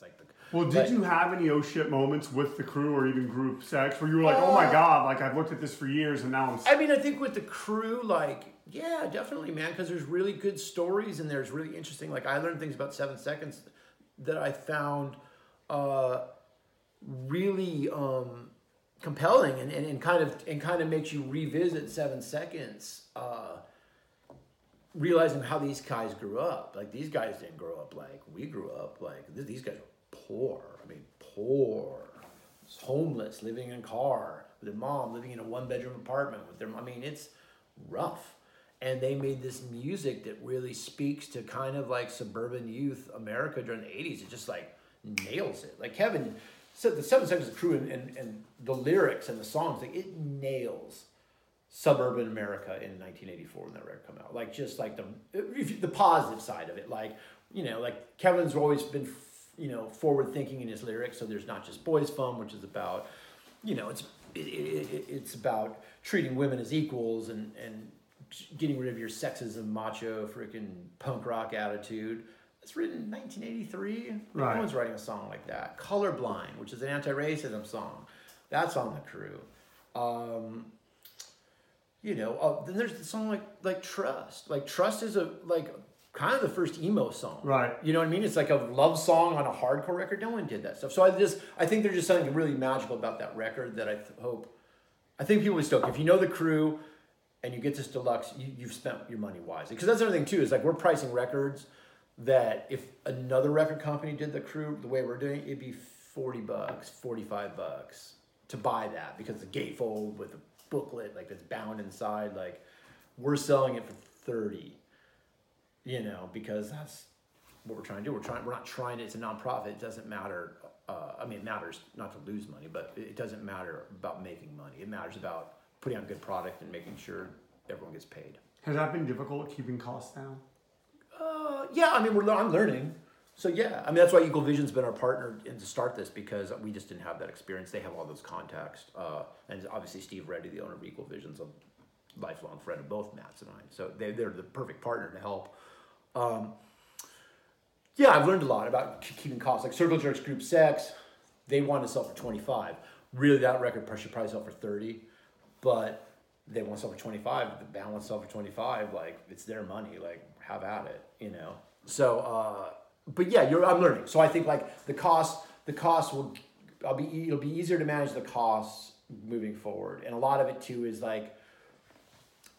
That's like the. Well, did but- you have any oh shit moments with the crew or even group sex where you were like, oh my Uh, god, like I've looked at this for years and now I'm. I mean, I think with the crew, like, yeah, definitely, man, because there's really good stories and there's really interesting. Like, I learned things about Seven Seconds that I found uh, really um, compelling and, and, and kind of and kind of makes you revisit Seven Seconds. Uh, realizing how these guys grew up. Like these guys didn't grow up like we grew up. Like th- these guys were poor. I mean, poor, homeless, living in a car with their mom, living in a one bedroom apartment with their. I mean, it's rough. And they made this music that really speaks to kind of like suburban youth America during the '80s. It just like nails it. Like Kevin said, the Seven Seconds of Crew and, and, and the lyrics and the songs, like it nails suburban America in 1984 when that record come out. Like just like the the positive side of it. Like you know, like Kevin's always been you know forward thinking in his lyrics. So there's not just boys fun, which is about you know it's it, it, it- it's about treating women as equals and and getting rid of your sexism, macho, freaking punk rock attitude. It's written in 1983. Right. No one's writing a song like that. Colorblind, which is an anti-racism song, that's on the crew. Um, you know, uh, then there's the song like like Trust. Like Trust is a like kind of the first emo song. Right. You know what I mean? It's like a love song on a hardcore record. No one did that stuff. So I just I think there's just something really magical about that record that I th- hope. I think people would stoke if you know the crew, and you get this deluxe, you, you've spent your money wisely. Because that's another thing too is like we're pricing records that if another record company did the crew the way we're doing, it, it'd be forty bucks, forty five bucks to buy that because the gatefold with the booklet like that's bound inside, like we're selling it for thirty. You know, because that's what we're trying to do. We're trying. We're not trying. to It's a nonprofit. It doesn't matter. Uh, I mean, it matters not to lose money, but it doesn't matter about making money. It matters about putting out good product and making sure everyone gets paid. Has that been difficult keeping costs down? Uh, yeah, I mean, we're I'm learning. So yeah, I mean that's why Equal Vision's been our partner in to start this because we just didn't have that experience. They have all those contacts, uh, and obviously Steve Reddy, the owner of Equal Vision's a lifelong friend of both Matt's and I. So they they're the perfect partner to help. Um, yeah, I've learned a lot about keeping costs. Like Circle Jerks Group Sex, they want to sell for twenty five. Really, that record should probably sell for thirty, but they want to sell for twenty five. The band wants to sell for twenty five. Like it's their money. Like have at it, you know. So, uh, but yeah, you're I'm learning. So I think like the cost, the cost will, I'll be it'll be easier to manage the costs moving forward, and a lot of it too is like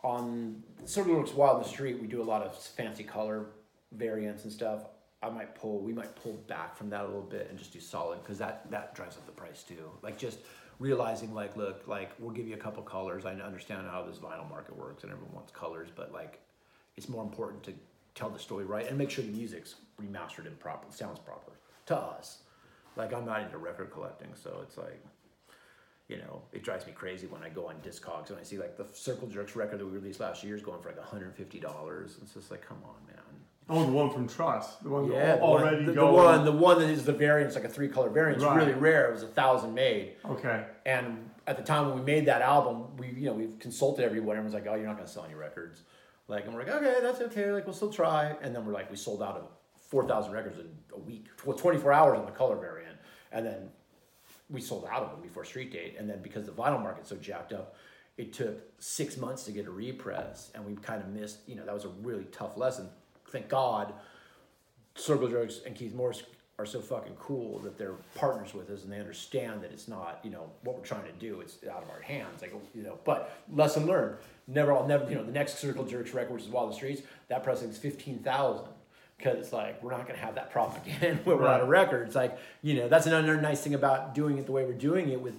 on Circle Jerks Wild in the Street, we do a lot of fancy color variants and stuff. I might pull, we might pull back from that a little bit and just do solid because that that drives up the price too. Like just realizing, like, look, like we'll give you a couple colors. I understand how this vinyl market works and everyone wants colors, but like it's more important to tell the story right and make sure the music's remastered and proper, sounds proper to us. Like I'm not into record collecting, so it's like you know, it drives me crazy when I go on Discogs and I see like the Circle Jerks record that we released last year is going for like $150. It's just like, come on, man. Oh, the one from Trust, the one Yeah, the already one, the, the one, the one that is the variant, it's like a three color variant. It's Right. really rare. It was a thousand made. Okay. And at the time when we made that album, we you know we've consulted everyone. Everyone's like, "Oh, you're not going to sell any records." Like, and we're like, "Okay, that's okay. Like, we'll still try." And then we're like, we sold out of four thousand records in a week, well, twenty four hours on the color variant, and then we sold out of them before street date. And then because the vinyl market's so jacked up, it took six months to get a repress, and we kind of missed. You know, that was a really tough lesson. Thank God, Circle Jerks and Keith Morris are so fucking cool that they're partners with us and they understand that it's not you know what we're trying to do it's out of our hands like you know but lesson learned never I'll never you know the next Circle Jerks record which is Wild the Streets that pressing is fifteen thousand because it's like we're not going to have that problem again when we're out of records. Like you know that's another nice thing about doing it the way we're doing it with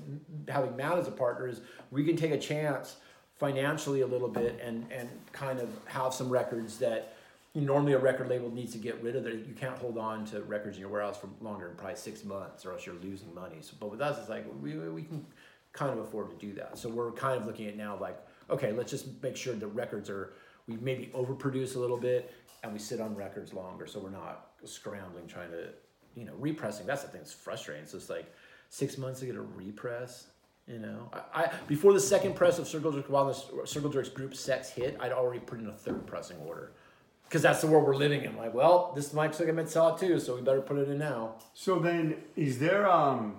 having Matt as a partner is we can take a chance financially a little bit and and kind of have some records that normally a record label needs to get rid of that you can't hold on to records in your warehouse for longer than probably six months or else you're losing money. So but with us it's like we, we can kind of afford to do that. So we're kind of looking at now like okay let's just make sure the records are we maybe overproduce a little bit and we sit on records longer. So we're not scrambling trying to you know repressing. That's the thing that's frustrating. So it's like six months to get a repress you know, I, I before the second press of Circle Jerks, while the Circle Jerks group sex hit, I'd already put in a third pressing order. Because that's the world we're living in. Like, well, this looking at sell it too, so we better put it in now. So then, is there um,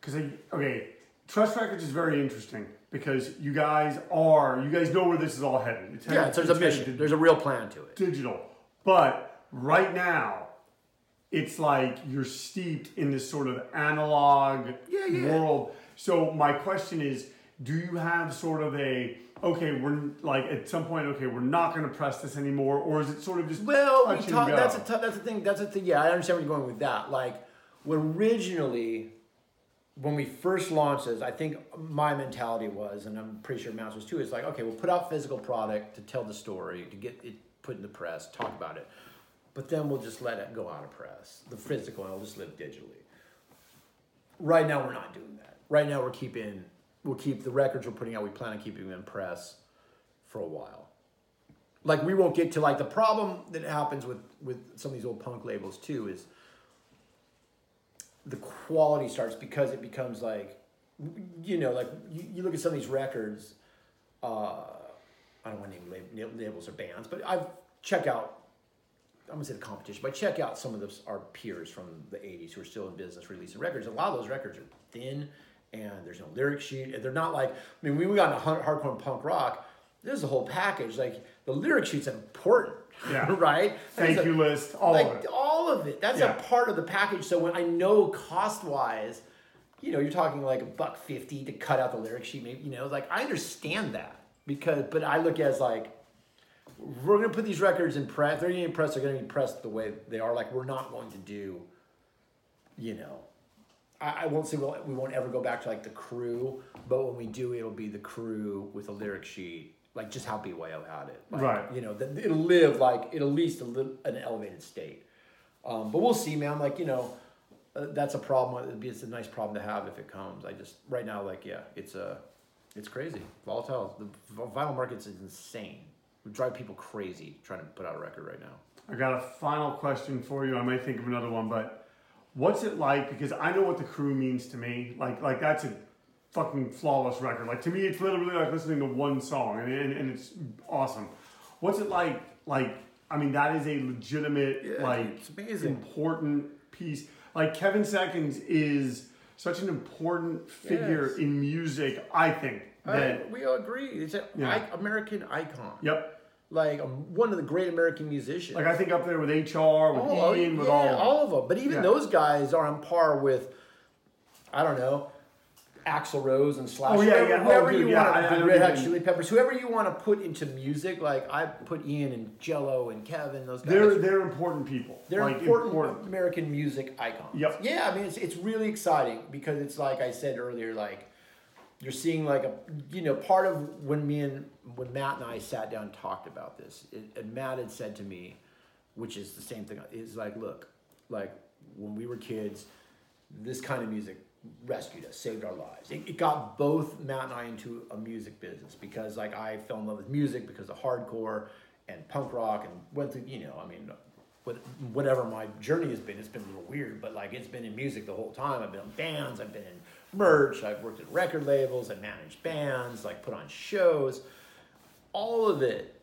because okay, Trust Records is very interesting because you guys are you guys know where this is all headed. It's Yeah, headed- so there's a it's headed mission. There's a real plan to it. digital, but right now. It's like you're steeped in this sort of analog Yeah, yeah. world. So my question is, do you have sort of a okay, we're like at some point, okay, we're not going to press this anymore, or is it sort of just Well, we talk, that's a t- that's a thing. That's a thing. Yeah, I understand where you're going with that. Like, originally, when we first launched this, I think my mentality was, and I'm pretty sure Mouse was too. It's like, okay, we'll put out physical product to tell the story, to get it put in the press, talk about it, but then we'll just let it go out of press, the physical, and it'll just live digitally. Right now, we're not doing that. Right now, we're keeping we'll keep the records we're putting out. We plan on keeping them in press for a while like we won't get to like the problem that happens with with some of these old punk labels too is the quality starts because it becomes like you know like you, you look at some of these records uh i don't want to name lab- labels or bands but i've check out i'm gonna say the competition but check out some of those our peers from the 80s who are still in business releasing records a lot of those records are thin and there's no lyric sheet and they're not like i mean when we got into hardcore and punk rock there's a whole package like the lyric sheet's are important Yeah. right Thank you list, all like of it. all of it. That's Yeah. a part of the package. So when I know cost wise, you know, you're talking like a buck fifty to cut out the lyric sheet. Maybe you know, like I understand that because, but I look at it as like we're gonna put these records in press. They're gonna be pressed. They're gonna be pressed the way they are. Like we're not going to do, you know. I, I won't say we'll, we won't ever go back to like the crew, but when we do, it'll be the crew with a lyric sheet, like just how BYO had it. Like, Right. You know, that it'll live like it'll at least a little, an elevated state. Um, but we'll see, man. Like you know, uh, that's a problem. It'd be, it's a nice problem to have if it comes. I just right now, like yeah, it's a, it's crazy, volatile. The vinyl market's is insane. Would drive people crazy trying to put out a record right now. I got a final question for you. I might think of another one, but what's it like? Because I know what the crew means to me. Like, like that's a fucking flawless record. Like to me, it's literally like listening to one song, and, and, and it's awesome. What's it like? Like, I mean, that is a legitimate, Yeah, like, important piece. Like Kevin Seconds is such an important figure Yes. in music. I think that. I, we all agree. It's an Yeah. I- American icon. Yep. Like um, one of the great American musicians. Like I think up there with HR, with Oh, Ian, with yeah, all. of them. all of them. But even those guys are on par with, I don't know, Axl Rose and Slash. Oh, yeah, whoever, oh, yeah. Oh, dude, you yeah, want, I- I Red Hot mean. Chili Peppers, whoever you want to put into music. Like I put Ian and Jello and Kevin. Those guys. They're they're important people. They're like, important, American music icons. Yep. Yeah, I mean it's it's really exciting because it's like I said earlier, like you're seeing like a you know part of when me and when Matt and I sat down and talked about this, it, and Matt had said to me, which is the same thing, is like, look, like when we were kids, this kind of music rescued us, saved our lives. It, it got both Matt and I into a music business because like I fell in love with music because of hardcore and punk rock and went through, you know, I mean, whatever my journey has been, it's been a little weird, but like it's been in music the whole time. I've been in bands, I've been in merch, I've worked at record labels, I managed bands, like put on shows. All of it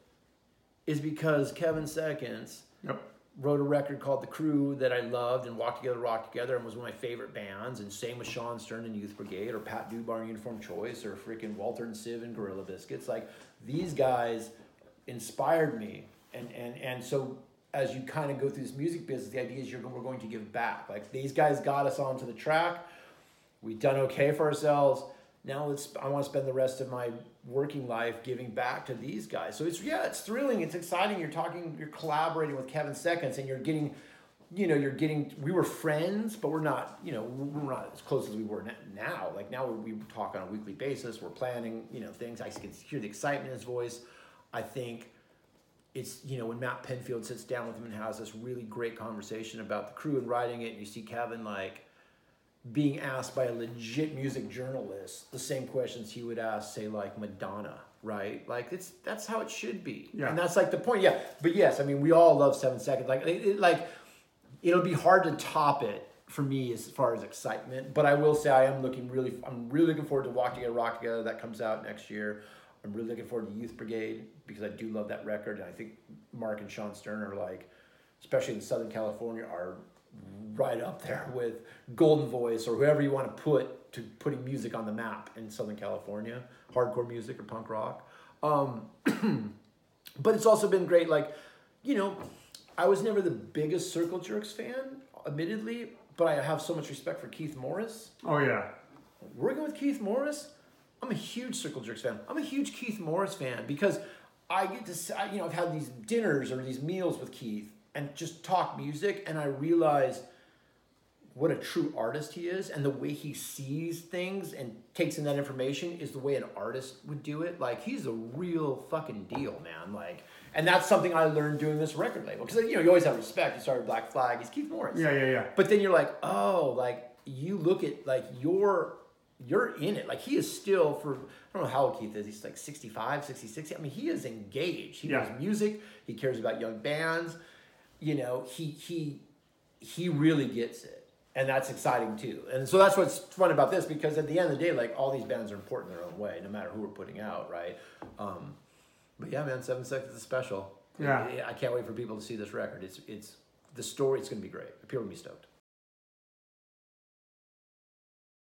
is because Kevin Seconds Yep. Wrote a record called The Crew that I loved and Walk Together, Rock Together and was one of my favorite bands. And same with Shawn Stern and Youth Brigade or Pat Dubar and Uniform Choice or freaking Walter and Civ and Gorilla Biscuits. Like these guys inspired me. And, and, and so as you kind of go through this music business, the idea is you're, we're going to give back. Like these guys got us onto the track. We've done okay for ourselves. Now let's. I want to spend the rest of my working life giving back to these guys. So it's yeah, it's thrilling. It's exciting. You're talking. You're collaborating with Kevin Seconds, and you're getting, you know, you're getting. We were friends, but we're not. You know, we're not as close as we were now. Like now, we we talk on a weekly basis. We're planning. You know, things. I can hear the excitement in his voice. I think it's you know when Matt Pinfield sits down with him and has this really great conversation about the crew and writing it, and you see Kevin like being asked by a legit music journalist the same questions he would ask, say like Madonna, right? Like it's that's how it should be, Yeah. and that's like the point. Yeah, but yes, I mean we all love Seven Seconds. Like it, it- like it'll be hard to top it for me as far as excitement. But I will say I am looking really, I'm really looking forward to Walk Together, Rock Together that comes out next year. I'm really looking forward to Youth Brigade because I do love that record, and I think Mark and Shawn Stern are like, especially in Southern California, are right up there with Goldenvoice or whoever you want to put to putting music on the map in Southern California, hardcore music or punk rock. Um, but it's also been great, like, you know, I was never the biggest Circle Jerks fan, admittedly, but I have so much respect for Keith Morris. Oh yeah. Working with Keith Morris, I'm a huge Circle Jerks fan. I'm a huge Keith Morris fan because I get to, you know, I've had these dinners or these meals with Keith and just talk music, and I realize what a true artist he is and the way he sees things and takes in that information is the way an artist would do it. Like he's a real fucking deal man like and that's something i learned doing this record label because you know you always have respect. You start with black flag he's keith morris. Yeah, yeah, yeah. but then you're like oh like you look at like you're you're in it. Like he is still for i don't know how old keith is he's like 65 66 i mean he is engaged. He Yeah. knows music he cares about young bands you know he he he really gets it. And that's exciting too. And so that's what's fun about this because at the end of the day like all these bands are important in their own way no matter who we're putting out right? Um, but yeah man seven seconds is special. Yeah. i can't wait for people to see this record. It's it's the story it's going to be great. People are going to be stoked